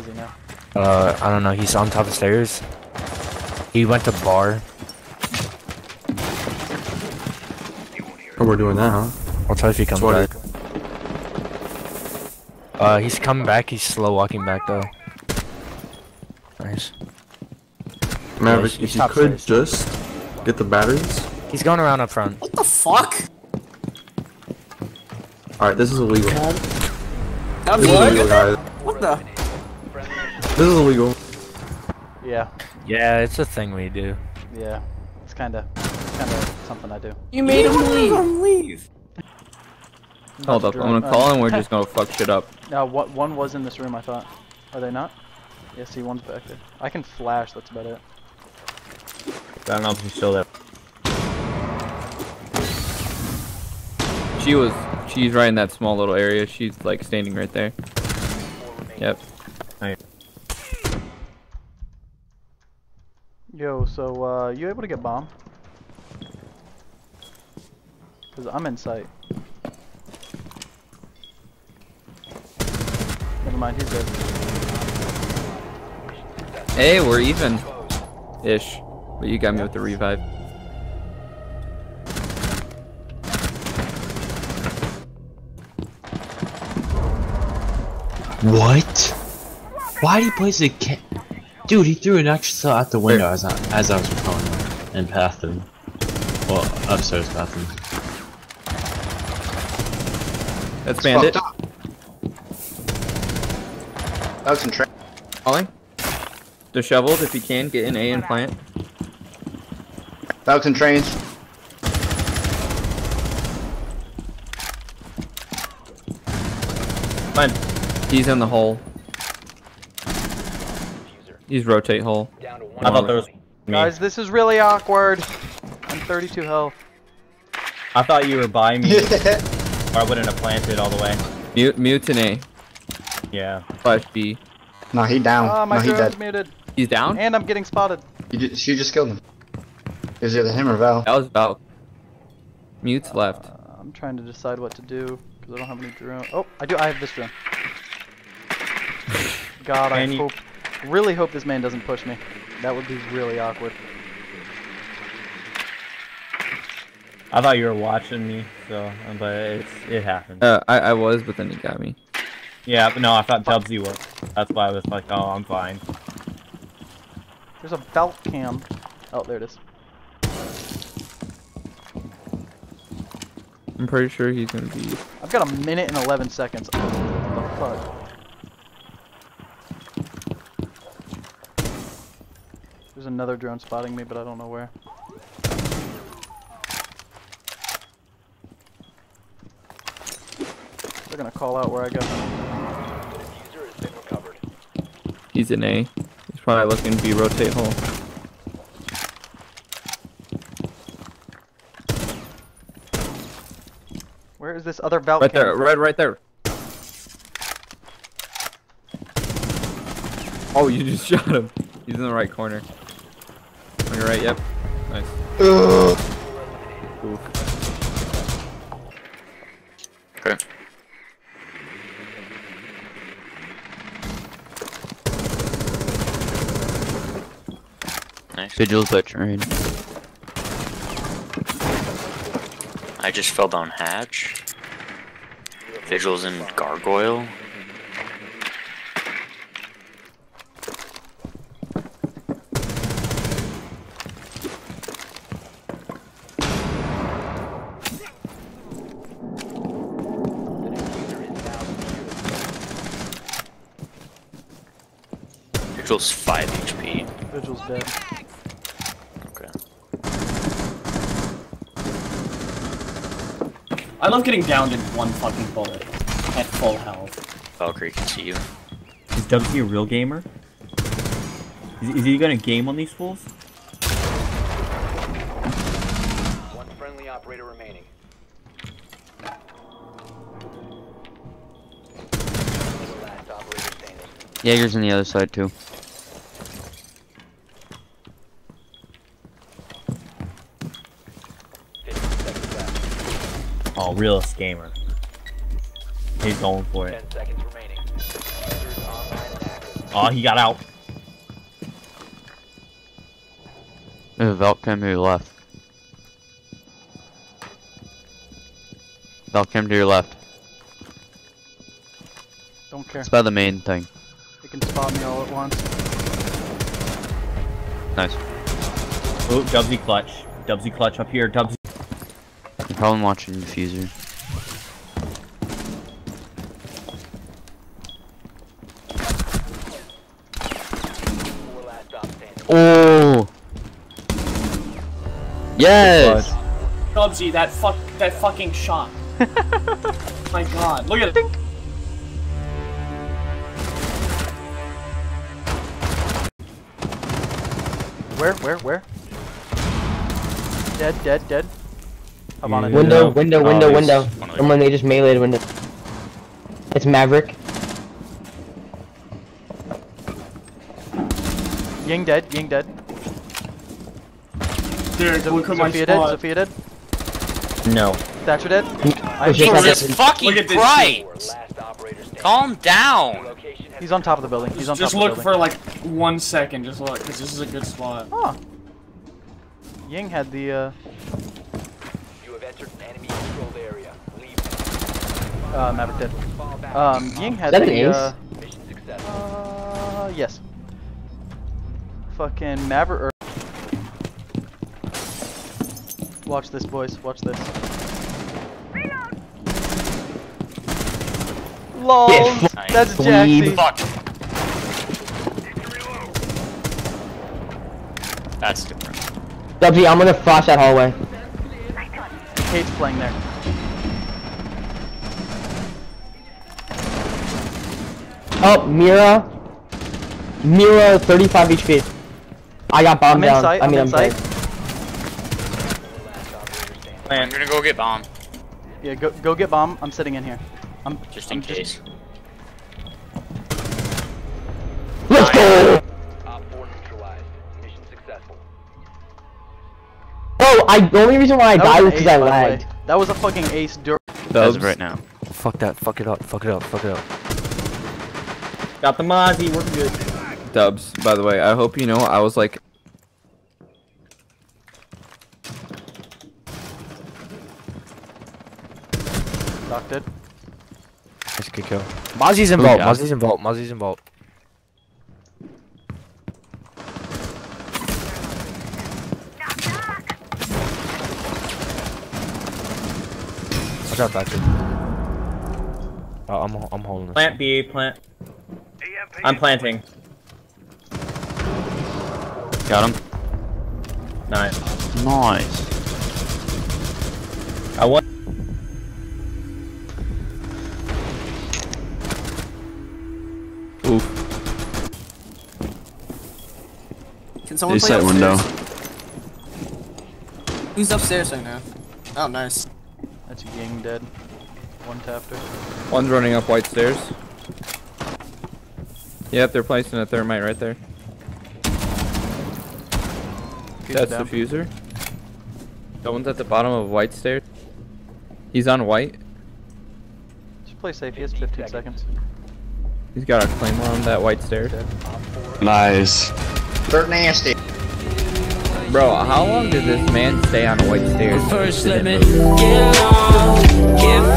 is he now? Uh, I don't know. He's on top of stairs. He went to bar. Oh, we're doing that, huh? I'll tell you if he comes Sorry. back. Uh, he's coming back. He's slow walking back though. Nice. Maverick, he's if you could stairs. just get the batteries. He's going around up front. What the fuck? Alright, this is illegal. That This is illegal, guys. What the? This is illegal. Yeah, Yeah, it's a thing we do. yeah. It's kind of, kind of something I do. You made him leave. leave. Hold up, I'm gonna call and we're just gonna fuck shit up. Now, what one was in this room? I thought. Are they not? Yeah, see, one's back there. I can flash. That's about it. I don't know if he's still there. She was, she's right in that small little area. She's like standing right there. Yep. Yo, so uh, you able to get bomb? Cause I'm in sight. Never mind, he's dead. Hey, we're even. Ish. But you got me with the revive. What? Why do you place a ca- Dude, he threw an extra out the window as I, as I was recalling him. In bathroom. Well, upstairs bathroom. That's Bandit. That was some tra- Calling. Disheveled, if you can, get in A and plant. Falcon trains. Fine. He's in the hole. He's rotate hole. I thought there was me. Guys, this is really awkward. I'm 32 health. I thought you were by me, or I wouldn't have planted all the way. Mute, mute in A. Yeah. Flash B. no, he down. Ah, my no, he dead. muted. He's down? And I'm getting spotted. You just, she just killed him. Is it was either him or Val. That was Val. Mute's left. Uh, I'm trying to decide what to do because I don't have any drone. Oh, I do. I have this drone. God, I Can you- hope, really hope this man doesn't push me. That would be really awkward. I thought you were watching me, so, but it's, it happened. Uh, I, I was, but then he got me. Yeah, but no, I thought Dubsy was. That's why I was like, oh, I'm fine. There's a belt cam. Oh, there it is. I'm pretty sure he's gonna be. I've got a minute and 11 seconds. What the fuck? There's another drone spotting me, but I don't know where. They're gonna call out where I go. He's in A. He's probably looking to be rotate hole. Where is this other belt Right there, right, right there. Oh, you just shot him. He's in the right corner. On your right, yep. Nice. Oof. Okay. Nice. Vigil's veteran. I just fell down hatch. Vigils and gargoyle. Vigil's 5 HP. Vigil's dead. Okay. I love getting downed in one fucking bullet at full health. Valkyrie can see you. Is Dubsy a real gamer? Is, is he gonna game on these fools? One friendly operator remaining. Last operator. Jaeger's on the other side too. Fifteen seconds left. Oh, realist gamer. He's going for it. Ten seconds remaining. Users online and active. Oh, he got out. There's a Valk cam to your left. Valk cam to your left. Don't care. It's by the main thing. They can spot me all at once. Nice. Oh, Dubsy clutch. Dubsy clutch up here. Dubsy. I'm probably watching Defuser. Four last stop standing. Oh! Yes! Dubsy, that fuck, that fucking shot. My God, look at it. Where? Where? Where? Dead, dead, dead. I'm on it. Window, Window, window, Oh, window, he's- window. Someone they just meleeed window. It's Maverick. Ying dead, Ying dead. Dude, look at my Zofia dead, spot. Zofia dead. No. Thatcher dead. Shit, I'm that's- Jesus fucking Look at this Christ! Four last. Calm down! He's on top of the building. He's on Just top of the building. Just look for like one second, just look, because this is a good spot. Huh. Ying had the uh, You have entered an enemy controlled area. Leave. Uh Maverick dead. Um, Ying had that an ace? uh, Mission successful. uh yes. Fucking Maverick. er- Watch this, boys. Watch this. LOL. Yeah, That's dweeb. Jaxie. Fuck! That's different. Dubsy, I'm gonna flash that hallway. Kate's playing there. Oh, Mira. Mira, 35 HP. I got bombed I'm down. inside. I I'm mean, I'm inside. dead. Last operator. I'm gonna go get bomb, Yeah, go go get bomb. I'm sitting in here. I'm just in I'm case. Let's go! Op 4 neutralized. Mission successful. Oh, I, the only reason why I That died was because I by the way. lagged. That was a fucking ace. Dur- As Dubs. of right now. Fuck that. Fuck it up. Fuck it up. Fuck it up. Got the Mozzie. We're good. Dubs, by the way, I hope you know I was like Locked it. Nice good kill. Mozzie's in vault. yeah. Mozzie's in vault. Mozzie's in vault. Watch out, Thatcher. Oh, I'm I'm holding this. Plant B. Plant. I'm planting. Got him. Nice. Nice. I want. oof. Can someone They play set window. Who's upstairs right now? Oh, nice. That's a gang dead. One tapped her. One's running up white stairs. Yep, they're placing a thermite right there. Fuser That's down. the fuser. That one's at the bottom of white stairs. He's on white. Just play safe. He has 15 seconds. He's got a claymore on that white stairs. Nice. Dirt nasty. Bro, how long did this man stay on white stairs? First let me get on, get